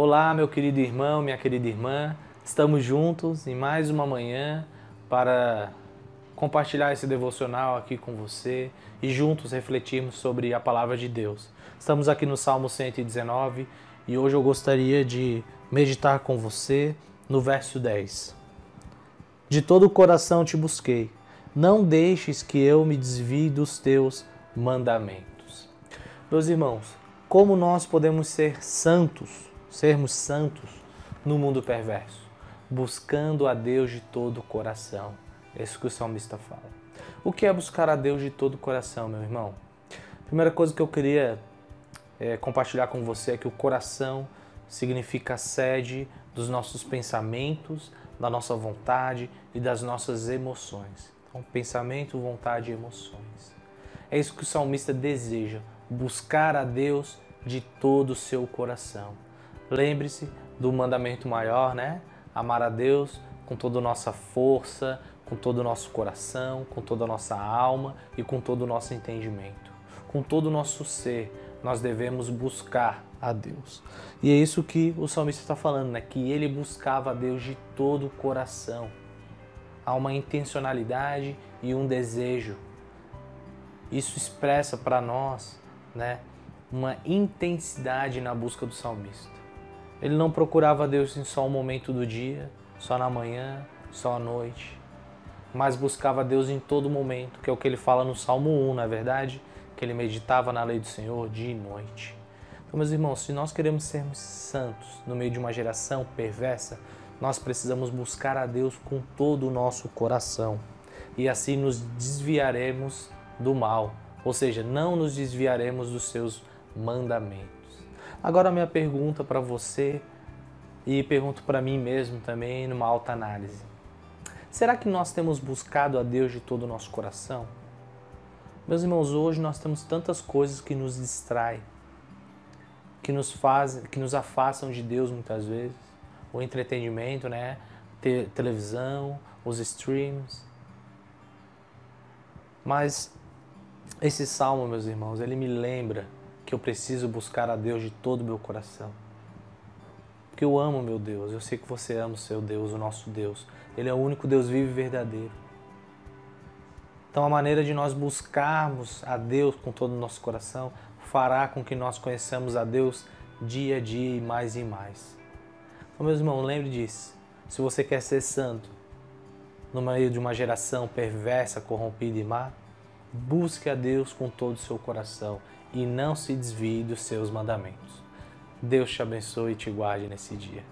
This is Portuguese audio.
Olá, meu querido irmão, minha querida irmã. Estamos juntos em mais uma manhã para compartilhar esse devocional aqui com você e juntos refletirmos sobre a palavra de Deus. Estamos aqui no Salmo 119 e hoje eu gostaria de meditar com você no verso 10. De todo o coração te busquei, não deixes que eu me desvie dos teus mandamentos. Meus irmãos, como nós podemos ser santos sermos santos no mundo perverso, buscando a Deus de todo o coração. É isso que o salmista fala. O que é buscar a Deus de todo o coração, meu irmão? Primeira coisa que eu queria é, compartilhar com você é que o coração significa a sede dos nossos pensamentos, da nossa vontade e das nossas emoções. Então, pensamento, vontade e emoções. É isso que o salmista deseja, buscar a Deus de todo o seu coração. Lembre-se do mandamento maior, né? Amar a Deus com toda a nossa força, com todo o nosso coração, com toda a nossa alma e com todo o nosso entendimento. Com todo o nosso ser, nós devemos buscar a Deus. E é isso que o salmista está falando, né? Que ele buscava a Deus de todo o coração. Há uma intencionalidade e um desejo. Isso expressa para nós, né? Uma intensidade na busca do salmista. Ele não procurava Deus em só um momento do dia, só na manhã, só à noite, mas buscava Deus em todo momento, que é o que ele fala no Salmo 1, não é verdade? Que ele meditava na lei do Senhor dia e noite. Então, meus irmãos, se nós queremos sermos santos no meio de uma geração perversa, nós precisamos buscar a Deus com todo o nosso coração e assim nos desviaremos do mal, ou seja, não nos desviaremos dos seus mandamentos. Agora, minha pergunta para você e pergunto para mim mesmo também numa alta análise: será que nós temos buscado a Deus de todo o nosso coração? Meus irmãos, hoje nós temos tantas coisas que nos distraem, que nos fazem, que nos afastam de Deus muitas vezes. O entretenimento, né? Te televisão, os streams. Mas esse salmo, meus irmãos, ele me lembra que eu preciso buscar a Deus de todo o meu coração. Porque eu amo meu Deus, eu sei que você ama o seu Deus, o nosso Deus. Ele é o único Deus vivo e verdadeiro. Então a maneira de nós buscarmos a Deus com todo o nosso coração fará com que nós conheçamos a Deus dia a dia e mais e mais. Então, meus irmãos, lembre disso. Se você quer ser santo no meio de uma geração perversa, corrompida e má, busque a Deus com todo o seu coração e não se desvie dos seus mandamentos. Deus te abençoe e te guarde nesse dia.